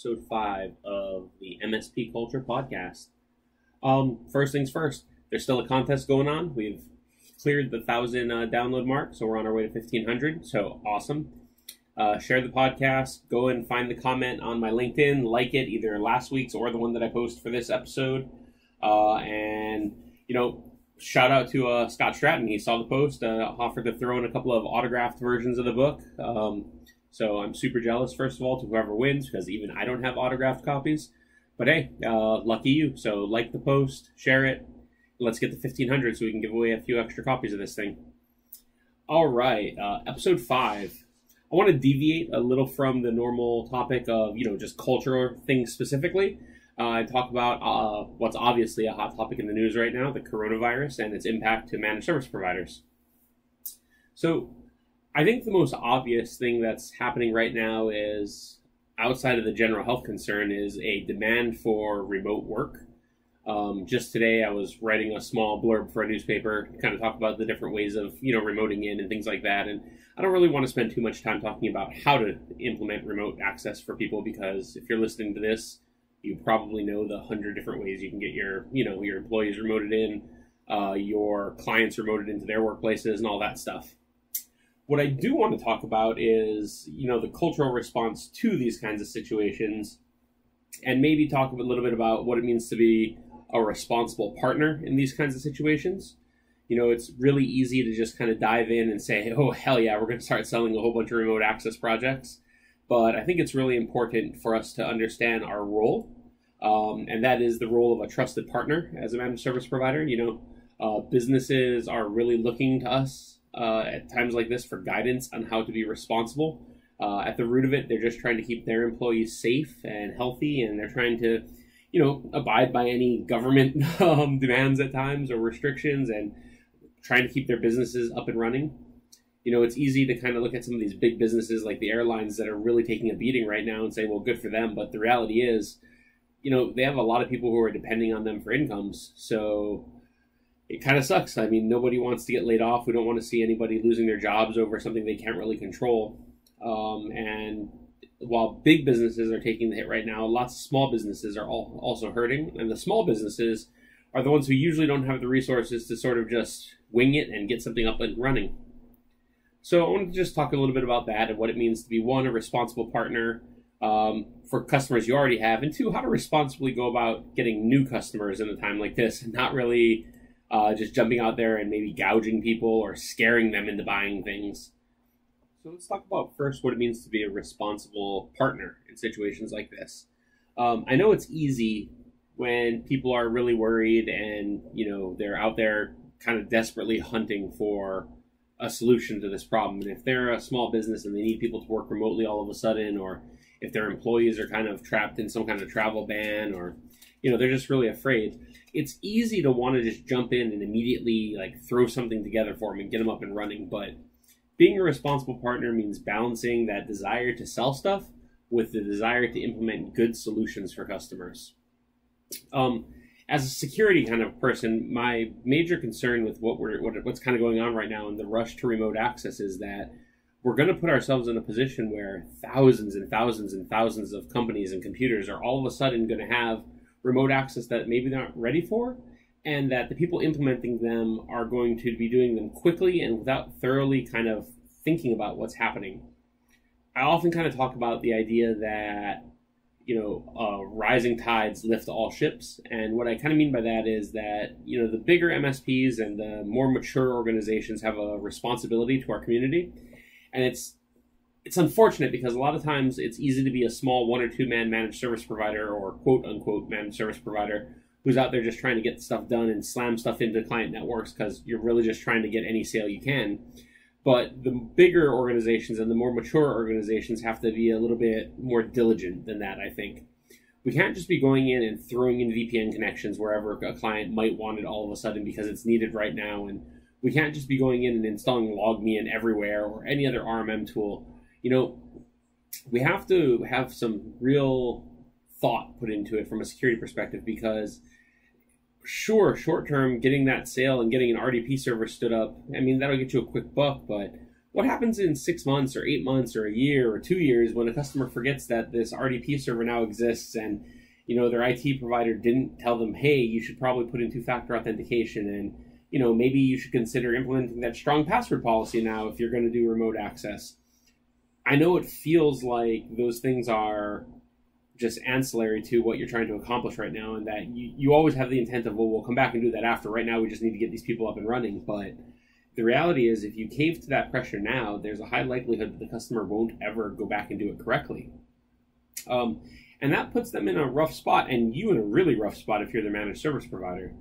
episode five of the MSP Culture Podcast. Um, first things first, there's still a contest going on. We've cleared the thousand uh, download mark, so we're on our way to fifteen hundred. So awesome! Uh, share the podcast. Go and find the comment on my LinkedIn. Like it, either last week's or the one that I post for this episode. Uh, and you know, shout out to uh, Scott Stratten. He saw the post, uh, offered to throw in a couple of autographed versions of the book. Um, so I'm super jealous, first of all, to whoever wins because even I don't have autographed copies. But hey, uh, lucky you. So like the post, share it. Let's get the 1500 so we can give away a few extra copies of this thing. All right, uh, episode five. I want to deviate a little from the normal topic of you know just cultural things specifically. Uh, talk about uh, what's obviously a hot topic in the news right now: the coronavirus and its impact to managed service providers. So, I think the most obvious thing that's happening right now is outside of the general health concern is a demand for remote work. Um, just today, I was writing a small blurb for a newspaper, kind of talk about the different ways of you know remoting in and things like that. And I don't really want to spend too much time talking about how to implement remote access for people because if you're listening to this, you probably know the hundred different ways you can get your you know your employees remoted in, uh, your clients remoted into their workplaces, and all that stuff. What I do want to talk about is, you know, the cultural response to these kinds of situations, and maybe talk a little bit about what it means to be a responsible partner in these kinds of situations. You know, it's really easy to just kind of dive in and say, oh, hell yeah, we're going to start selling a whole bunch of remote access projects. But I think it's really important for us to understand our role, um, and that is the role of a trusted partner as a managed service provider. You know, uh, businesses are really looking to us uh, at times like this for guidance on how to be responsible. Uh, at the root of it, they're just trying to keep their employees safe and healthy, and they're trying to, you know, abide by any government um, demands at times or restrictions, and trying to keep their businesses up and running. You know, it's easy to kind of look at some of these big businesses like the airlines that are really taking a beating right now and say, well, good for them. But the reality is, you know, they have a lot of people who are depending on them for incomes. So it kind of sucks. I mean, nobody wants to get laid off. We don't want to see anybody losing their jobs over something they can't really control. Um, and while big businesses are taking the hit right now, lots of small businesses are all, also hurting. And the small businesses are the ones who usually don't have the resources to sort of just wing it and get something up and running. So I want to just talk a little bit about that and what it means to be one, a responsible partner um, for customers you already have, and two, how to responsibly go about getting new customers in a time like this and not really uh, just jumping out there and maybe gouging people or scaring them into buying things. So let's talk about first what it means to be a responsible partner in situations like this. Um, I know it's easy when people are really worried and you know they're out there kind of desperately hunting for a solution to this problem. And if they're a small business and they need people to work remotely all of a sudden, or if their employees are kind of trapped in some kind of travel ban, or you know they're just really afraid. It's easy to want to just jump in and immediately like throw something together for them and get them up and running but being a responsible partner means balancing that desire to sell stuff with the desire to implement good solutions for customers. Um, as a security kind of person my major concern with what we're what, what's kind of going on right now in the rush to remote access is that we're going to put ourselves in a position where thousands and thousands and thousands of companies and computers are all of a sudden going to have remote access that maybe they're not ready for, and that the people implementing them are going to be doing them quickly and without thoroughly kind of thinking about what's happening. I often kind of talk about the idea that you know uh, rising tides lift all ships, and what I kind of mean by that is that you know the bigger MSPs and the more mature organizations have a responsibility to our community, and it's it's unfortunate because a lot of times it's easy to be a small one or two man managed service provider or quote unquote managed service provider who's out there just trying to get stuff done and slam stuff into client networks because you're really just trying to get any sale you can. But the bigger organizations and the more mature organizations have to be a little bit more diligent than that, I think. We can't just be going in and throwing in VPN connections wherever a client might want it all of a sudden because it's needed right now. And we can't just be going in and installing LogMeIn everywhere or any other RMM tool you know, we have to have some real thought put into it from a security perspective because sure short term getting that sale and getting an rdp server stood up i mean that'll get you a quick buck but what happens in six months or eight months or a year or two years when a customer forgets that this RDP server now exists and you know their IT provider didn't tell them, hey, you should probably put in two-factor authentication and you know maybe you should consider implementing that strong password policy now if you're going to do remote access. I know it feels like those things are just ancillary to what you're trying to accomplish right now, and that you, you always have the intent of, well, we'll come back and do that after. Right now, we just need to get these people up and running. But the reality is, if you cave to that pressure now, there's a high likelihood that the customer won't ever go back and do it correctly. Um, and that puts them in a rough spot, and you in a really rough spot if you're the managed service provider.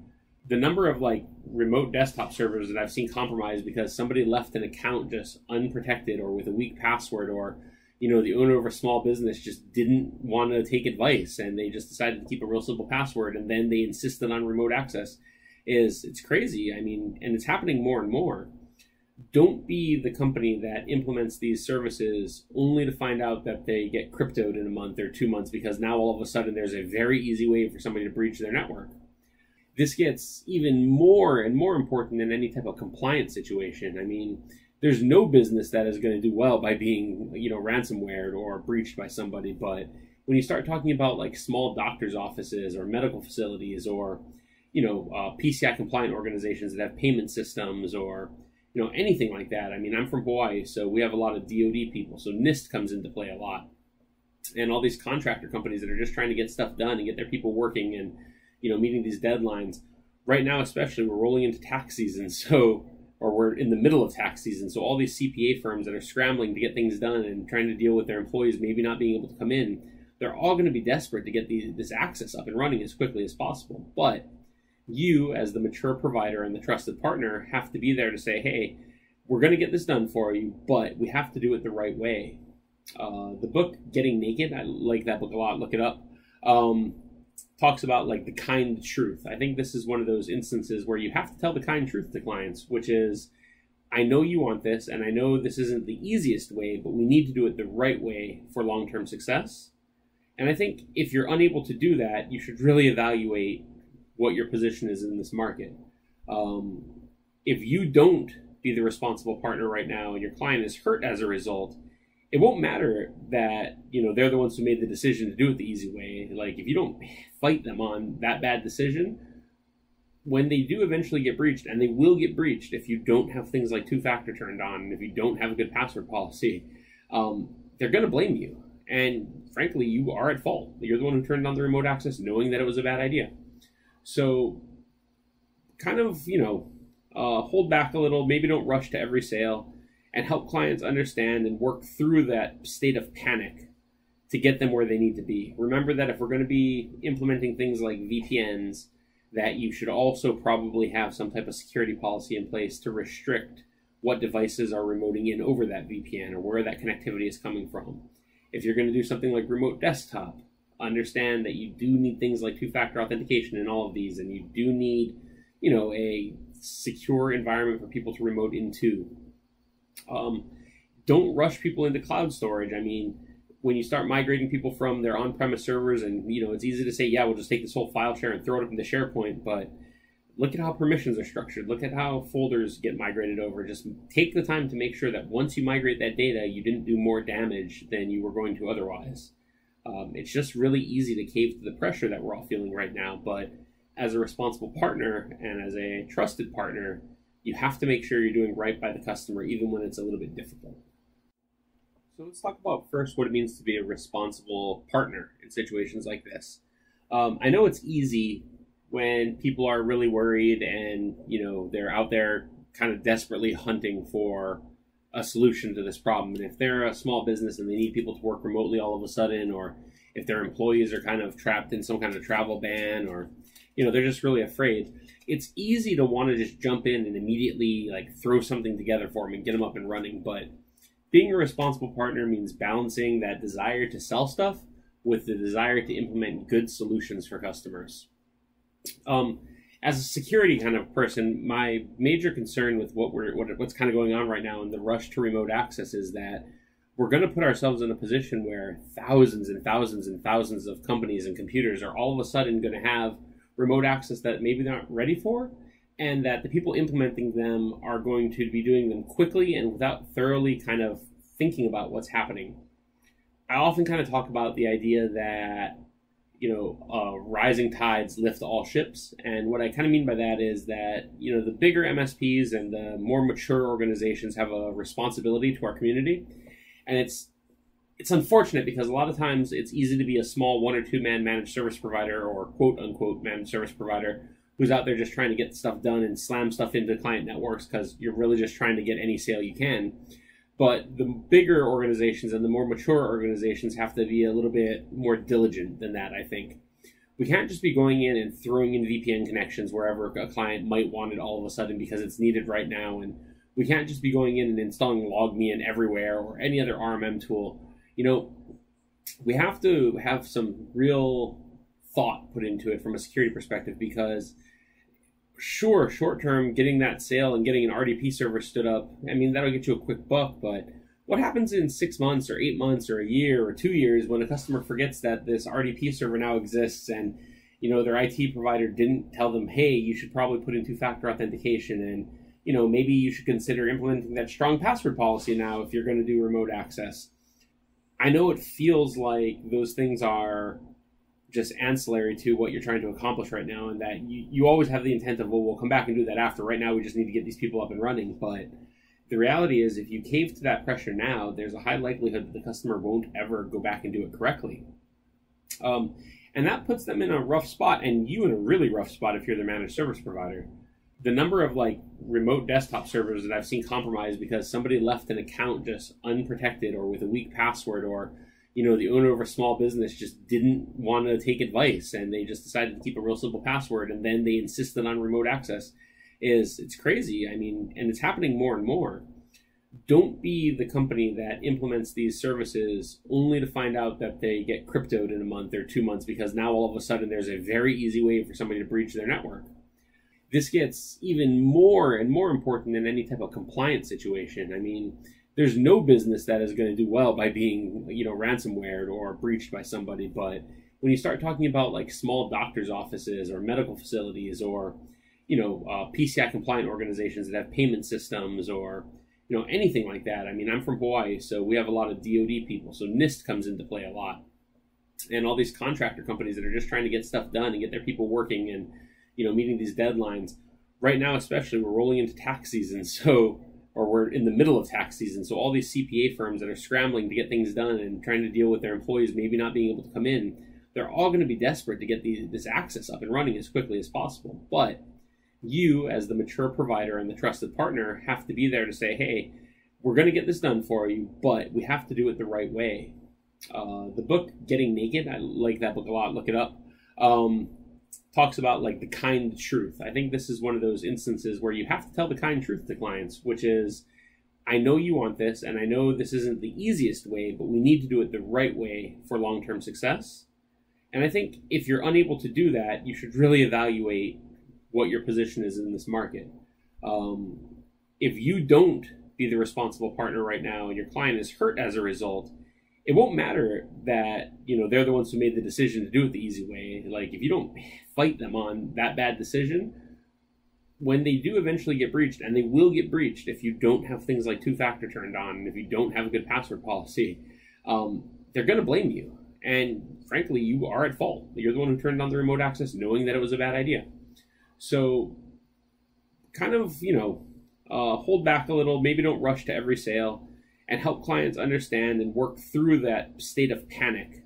The number of like remote desktop servers that I've seen compromised because somebody left an account just unprotected or with a weak password or you know the owner of a small business just didn't want to take advice and they just decided to keep a real simple password and then they insisted on remote access is it's crazy. I mean and it's happening more and more. Don't be the company that implements these services only to find out that they get cryptoed in a month or two months because now all of a sudden there's a very easy way for somebody to breach their network this gets even more and more important in any type of compliance situation. I mean there's no business that is going to do well by being you know ransomware or breached by somebody but when you start talking about like small doctors offices or medical facilities or you know uh, pci compliant organizations that have payment systems or you know anything like that i mean i'm from hawaii so we have a lot of dod people so nist comes into play a lot. And all these contractor companies that are just trying to get stuff done and get their people working and you know meeting these deadlines right now especially we're rolling into tax season so or we're in the middle of tax season. So all these CPA firms that are scrambling to get things done and trying to deal with their employees maybe not being able to come in, they're all going to be desperate to get this access up and running as quickly as possible. But you, as the mature provider and the trusted partner, have to be there to say, hey, we're going to get this done for you, but we have to do it the right way. Uh, the book Getting Naked, I like that book a lot. Look it up. Um, talks about like the kind truth. I think this is one of those instances where you have to tell the kind truth to clients, which is I know you want this and I know this isn't the easiest way, but we need to do it the right way for long-term success. And I think if you're unable to do that, you should really evaluate what your position is in this market. Um, if you don't be the responsible partner right now and your client is hurt as a result, it won't matter that you know they're the ones who made the decision to do it the easy way. Like if you don't fight them on that bad decision, when they do eventually get breached, and they will get breached if you don't have things like two factor turned on, and if you don't have a good password policy, um, they're going to blame you. And frankly, you are at fault. You're the one who turned on the remote access, knowing that it was a bad idea. So, kind of you know, uh, hold back a little. Maybe don't rush to every sale and help clients understand and work through that state of panic to get them where they need to be. Remember that if we're going to be implementing things like VPNs, that you should also probably have some type of security policy in place to restrict what devices are remoting in over that VPN or where that connectivity is coming from. If you're going to do something like remote desktop, understand that you do need things like two-factor authentication in all of these and you do need, you know, a secure environment for people to remote into um, don't rush people into cloud storage. I mean, when you start migrating people from their on-premise servers, and you know, it's easy to say, yeah, we'll just take this whole file share and throw it up into SharePoint, but look at how permissions are structured. Look at how folders get migrated over. Just take the time to make sure that once you migrate that data, you didn't do more damage than you were going to otherwise. Um, it's just really easy to cave to the pressure that we're all feeling right now, but as a responsible partner and as a trusted partner, you have to make sure you're doing right by the customer, even when it's a little bit difficult. So let's talk about first what it means to be a responsible partner in situations like this. Um, I know it's easy when people are really worried and you know they're out there kind of desperately hunting for a solution to this problem. And if they're a small business and they need people to work remotely all of a sudden, or if their employees are kind of trapped in some kind of travel ban, or you know they're just really afraid. It's easy to want to just jump in and immediately like throw something together for them and get them up and running but being a responsible partner means balancing that desire to sell stuff with the desire to implement good solutions for customers. Um, as a security kind of person my major concern with what we're what, what's kind of going on right now in the rush to remote access is that we're going to put ourselves in a position where thousands and thousands and thousands of companies and computers are all of a sudden going to have remote access that maybe they're not ready for. and that the people implementing them are going to be doing them quickly and without thoroughly kind of thinking about what's happening. I often kind of talk about the idea that you know uh, rising tides lift all ships, and what I kind of mean by that is that you know the bigger MSPs and the more mature organizations have a responsibility to our community, and it's it's unfortunate because a lot of times it's easy to be a small one or two man managed service provider or quote unquote managed service provider who's out there just trying to get stuff done and slam stuff into client networks because you're really just trying to get any sale you can. But the bigger organizations and the more mature organizations have to be a little bit more diligent than that, I think. We can't just be going in and throwing in VPN connections wherever a client might want it all of a sudden because it's needed right now. And we can't just be going in and installing LogMeIn everywhere or any other RMM tool. You know, we have to have some real thought put into it from a security perspective because sure, short term, getting that sale and getting an RDP server stood up, I mean, that'll get you a quick buck, but what happens in six months or eight months or a year or two years when a customer forgets that this RDP server now exists and you know their IT provider didn't tell them, hey, you should probably put in two-factor authentication and you know maybe you should consider implementing that strong password policy now if you're going to do remote access. I know it feels like those things are just ancillary to what you're trying to accomplish right now, and that you, you always have the intent of, well, we'll come back and do that after. Right now, we just need to get these people up and running. But the reality is, if you cave to that pressure now, there's a high likelihood that the customer won't ever go back and do it correctly. Um, and that puts them in a rough spot, and you in a really rough spot if you're the managed service provider. The number of like remote desktop servers that I've seen compromised because somebody left an account just unprotected or with a weak password or you know, the owner of a small business just didn't want to take advice and they just decided to keep a real simple password and then they insisted on remote access is it's crazy. I mean, and it's happening more and more. Don't be the company that implements these services only to find out that they get cryptoed in a month or two months because now all of a sudden there's a very easy way for somebody to breach their network. This gets even more and more important in any type of compliance situation. I mean, there's no business that is going to do well by being you know ransomware or breached by somebody but when you start talking about like small doctors offices or medical facilities or you know uh, pci compliant organizations that have payment systems or you know anything like that i mean i'm from hawaii so we have a lot of dod people so nist comes into play a lot and all these contractor companies that are just trying to get stuff done and get their people working and you know meeting these deadlines right now especially we're rolling into tax season so or we're in the middle of tax season. So all these CPA firms that are scrambling to get things done and trying to deal with their employees maybe not being able to come in, they're all going to be desperate to get this access up and running as quickly as possible. But you, as the mature provider and the trusted partner, have to be there to say, hey, we're going to get this done for you, but we have to do it the right way. Uh, the book Getting Naked, I like that book a lot. Look it up. Um, talks about like the kind truth. I think this is one of those instances where you have to tell the kind truth to clients, which is I know you want this and I know this isn't the easiest way, but we need to do it the right way for long-term success. And I think if you're unable to do that, you should really evaluate what your position is in this market. Um, if you don't be the responsible partner right now and your client is hurt as a result, it won't matter that you know they're the ones who made the decision to do it the easy way. Like if you don't fight them on that bad decision, when they do eventually get breached, and they will get breached if you don't have things like two factor turned on, and if you don't have a good password policy, um, they're going to blame you. And frankly, you are at fault. You're the one who turned on the remote access knowing that it was a bad idea. So, kind of, you know, uh, hold back a little. Maybe don't rush to every sale and help clients understand and work through that state of panic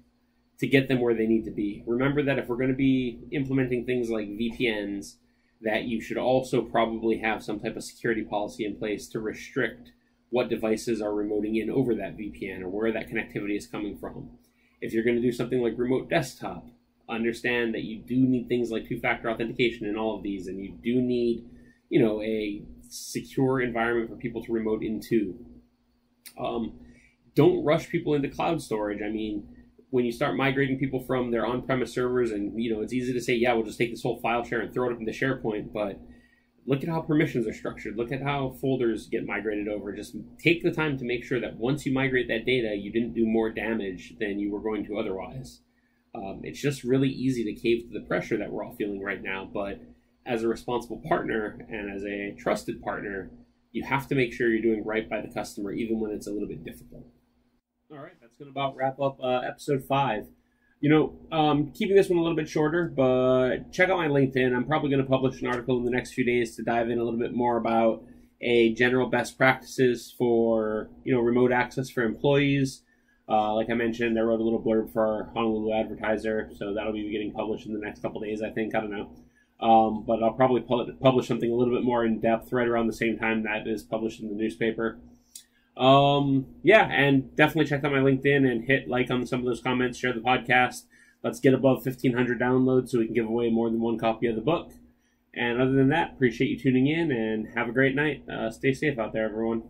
to get them where they need to be. Remember that if we're going to be implementing things like VPNs, that you should also probably have some type of security policy in place to restrict what devices are remoting in over that VPN or where that connectivity is coming from. If you're going to do something like remote desktop, understand that you do need things like two-factor authentication in all of these, and you do need, you know, a secure environment for people to remote into. Um, don't rush people into cloud storage. I mean, when you start migrating people from their on-premise servers, and you know, it's easy to say, yeah, we'll just take this whole file share and throw it up into SharePoint, but look at how permissions are structured. Look at how folders get migrated over. Just take the time to make sure that once you migrate that data, you didn't do more damage than you were going to otherwise. Um, it's just really easy to cave to the pressure that we're all feeling right now, but as a responsible partner and as a trusted partner, you have to make sure you're doing right by the customer, even when it's a little bit difficult. All right, that's going to about wrap up uh, episode five. You know, um, keeping this one a little bit shorter, but check out my LinkedIn. I'm probably going to publish an article in the next few days to dive in a little bit more about a general best practices for you know remote access for employees. Uh, like I mentioned, I wrote a little blurb for our Honolulu Advertiser, so that'll be getting published in the next couple days. I think I don't know. Um, but I'll probably publish something a little bit more in depth right around the same time that is published in the newspaper. Um, yeah, and definitely check out my LinkedIn and hit like on some of those comments, share the podcast. Let's get above 1,500 downloads so we can give away more than one copy of the book. And other than that, appreciate you tuning in and have a great night. Uh, stay safe out there, everyone.